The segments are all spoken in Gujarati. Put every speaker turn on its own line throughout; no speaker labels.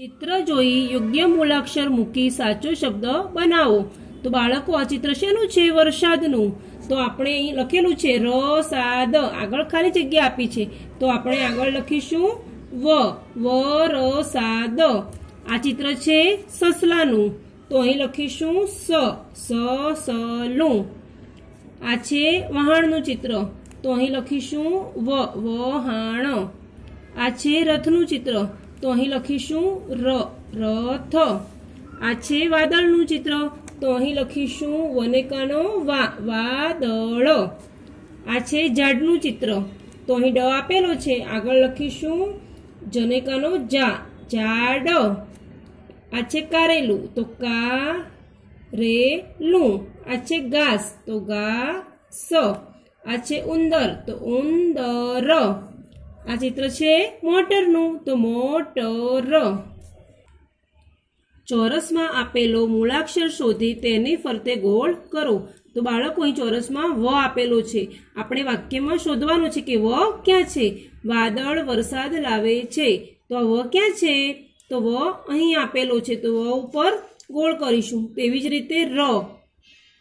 ચિત્ર જોઈ યોગ્ય મૂળાક્ષર મૂકી સાચો શબ્દ બનાવો. તો બાળકો, આ ચિત્ર શેનું છે? વરસાદનું. તો આપણે અહીં લખેલું છે, ર, સાદ. આગળ ખાલી જગ્યા આપી છે. તો આપણે આગળ લખીશું, વ. વ, ર, સાદ. આ ચિત્ર છે સસલાનું. તો અહીં લખીશું, સ. સ, સલું. આ છે વહાણનું ચિત્ર. તો અહીં લખીશું, વ, વહાણ. આ છે રથનું ચિત્ર. તો અહીં લખીશું ર, રથ. આ છે વાદળનું ચિત્ર. તો અહીં લખીશું વનેકાનો વા, વાદળ. આ છે ઝાડનું ચિત્ર. તો અહીં ડ આપેલો છે. આગળ લખીશું જનેકાનો જા, ઝાડ. આ છે કારેલું. તો કા રે લું આ છે ઘાસ. તો ગા સ આ છે ઉંદર. તો ઉંદર. આ ચિત્ર છે મોટરનું. તો મોટર. ચોરસમાં આપેલો મૂળાક્ષર શોધી તેની ફરતે ગોળ કરો. તો બાળકો, અહીં ચોરસમાં વ આપેલો છે. આપણે વાક્યમાં શોધવાનું છે કે વ ક્યાં છે? વાદળ વરસાદ લાવે છે. તો આ વ ક્યાં છે? તો વ અહીં આપેલો છે. તો વ ઉપર ગોળ કરીશું. તેવી જ રીતે ર.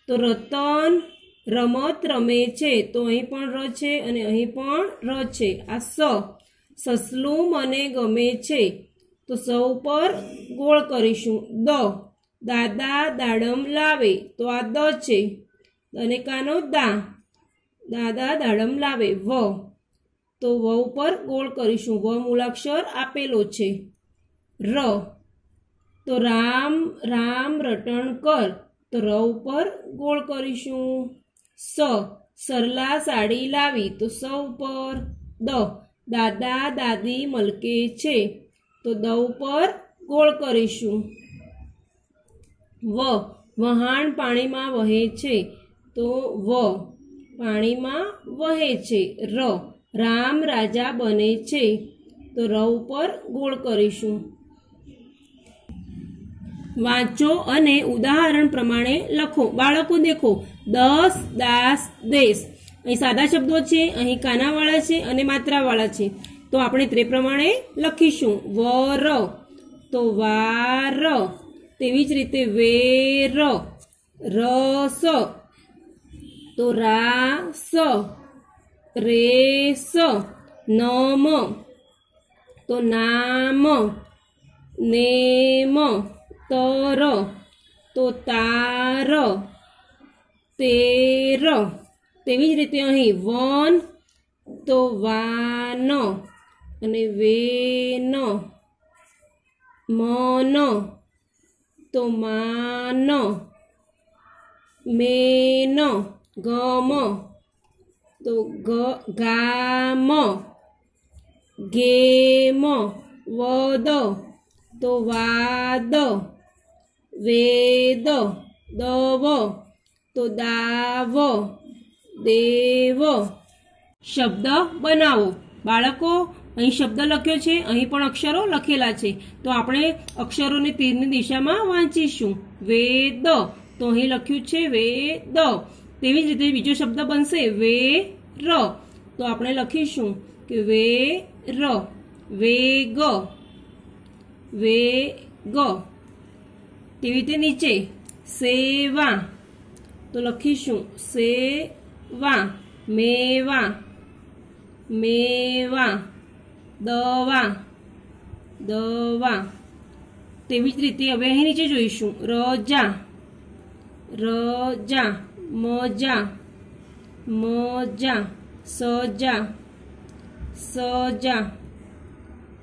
તો રતન. રમત રમે છે, તો અહીં પણ ર છે અને અહીં પણ ર છે. આ સ, સસલું મને ગમે છે. તો સ ઉપર ગોળ કરીશું. દ, દાદા દાડમ લાવે, તો આ દ છે. અને કાનો દા, દાદા દાડમ લાવે, વ. તો વ ઉપર ગોળ કરીશું. વ મૂળાક્ષર આપેલો છે. ર. તો રામ રામ રટણ કર. તો ર ઉપર ગોળ કરીશું. સ, સરલા સાડી લાવી તો સ ઉપર દ. દાદા, દાદી મલકે છે તો દ ઉપર ગોળ કરીશું. વ, વહાણ પાણીમાં વહે છે તો વ, પાણીમાં વહે છે. ર, રામ રાજા બને છે તો ર ઉપર ગોળ કરીશું. વાંચો અને ઉદાહરણ પ્રમાણે લખો. બાળકો દેખો. દસ દાસ દેશ અહીં સાદા શબ્દો છે, અહીં કાનાવાળા છે અને માત્રાવાળા છે. તો આપણે તે પ્રમાણે લખીશું. વર. તો વાર. તેવી જ રીતે વેર. રસ. તો રાસ. રેસ. નમ. તો નામ. નેમ. તર, તો તાર, તેર. તેવી જ રીતે અહીં વન, તો વાન અને વેન. મન, તો માન. મેન, ગમ, તો ગ, ગામ. ગેમ, વદ, તો વાદ. વેદ, દવ, તો દાવ, દેવ. શબ્દ બનાવો. બાળકો, અહીં શબ્દ લખ્યો છે, અહીં પણ અક્ષરો લખેલા છે. તો આપણે અક્ષરોને તીરની દિશામાં વાંચીશું. વેદ, તો અહીં લખ્યું છે વેદ. તેવી જ રીતે બીજો શબ્દ બનશે વે ર તો આપણે લખીશું કે વે ર વેગ. વેગ. તેવી નીચે. સેવા. તો લખીશું. સેવા. મેવા. મેવા. દવા. દવા. તેવી જ રીતે હવે અહીં નીચે જોઈશું. રજા. રજા. મજા. મજા. સજા. સજા.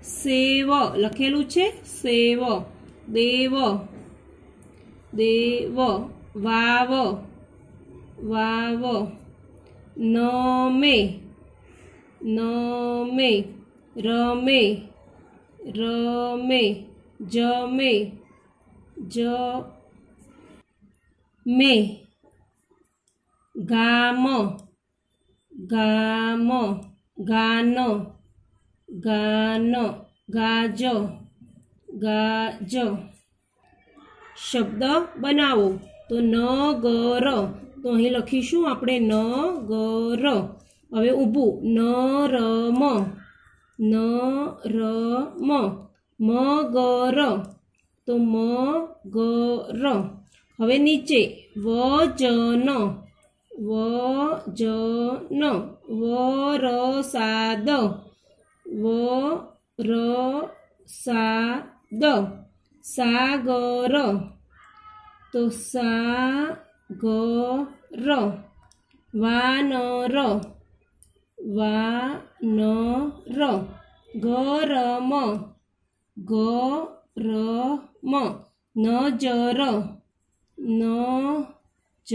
સેવ. લખેલું છે? સેવ. દેવ. દેવ વાવ વાવ, નમે નમે, રમે રમે, જમે જ મે ગામ ગામ, ગાન ગાન, ગાજ ગાજ શબ્દ બનાવો. તો ન ગર તો અહીં લખીશું આપણે ન ગર હવે ઊભું. ન, ર, મ. ન, ર, મ. મ, ગ, ર. તો મ, ગ, ર. હવે નીચે. વજન. ર સા વરસાદ. સાગર. તો સાગર વાનર વાનર ગરમ ગરમ નજર નજર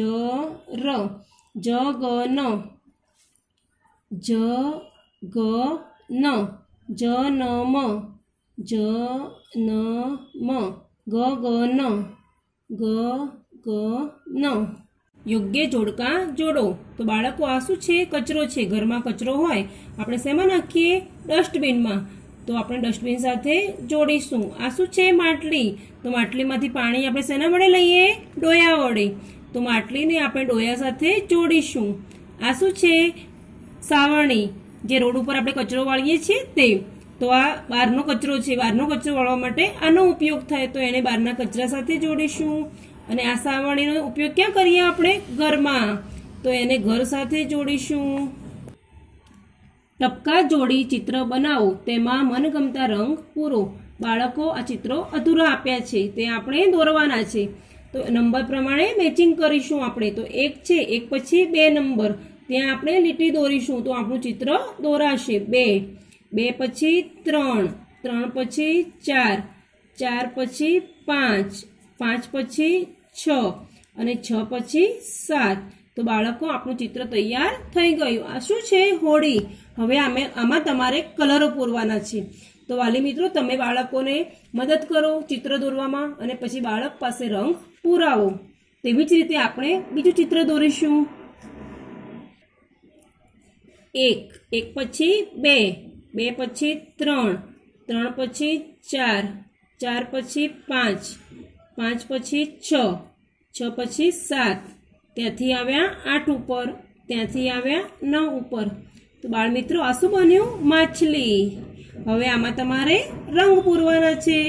જગન જગન જનમ જનમ ગ, ન. યોગ્ય જોડકા જોડો. તો બાળકો, આ શું છે? કચરો છે. ઘરમાં કચરો હોય. આપણે શેમાં નાખીએ? ડસ્ટબિનમાં. તો આપણે ડસ્ટબિન સાથે જોડીશું. આ શું છે? માટલી. તો માટલીમાંથી પાણી આપણે શેના વડે લઈએ? ડોયા વડે. તો માટલીને આપણે ડોયા સાથે જોડીશું. આ શું છે? સાવરણી. જે રોડ ઉપર આપણે કચરો વાળીએ છીએ તે. તો આ બહારનો કચરો છે. બહારનો કચરો વાળવા માટે આનો ઉપયોગ થાય તો એને બહારના કચરા સાથે જોડીશું. અને આ સાવરણીનો ઉપયોગ ક્યાં કરીએ આપણે? ઘરમાં. તો એને ઘર સાથે જોડીશું. ટપકા જોડી ચિત્ર બનાવો. તેમાં મનગમતા રંગ પૂરો. બાળકો આ ચિત્રો અધૂરા આપ્યા છે. તે આપણે દોરવાના છે. તો નંબર પ્રમાણે મેચિંગ કરીશું આપણે. તો એક છે, એક પછી બે નંબર. ત્યાં આપણે લીટી દોરીશું. તો આપણું ચિત્ર દોરાશે. બે. બે પછી ત્રણ ત્રણ પછી ચાર ચાર પછી પાંચ પાંચ પછી છ અને છ પછી સાત. તો બાળકો, આપણું ચિત્ર તૈયાર થઈ ગયું. આ શું છે? હોળી. હવે આમે આમાં તમારે કલરો પૂરવાના છે. તો વાલી મિત્રો, તમે બાળકોને મદદ કરો ચિત્ર દોરવામાં અને પછી બાળક પાસે રંગ પૂરાવો. તેવી જ રીતે આપણે બીજું ચિત્ર દોરીશું. એક એક પછી બે. બે પછી ત્રણ ત્રણ પછી ચાર ચાર પછી પાંચ પાંચ પછી છ છ પછી સાત, ત્યાંથી આવ્યા આઠ ઉપર, ત્યાંથી આવ્યા નવ ઉપર. તો બાળમિત્રો આ શું બન્યું? માછલી. હવે આમાં તમારે રંગ પૂરવાના છે.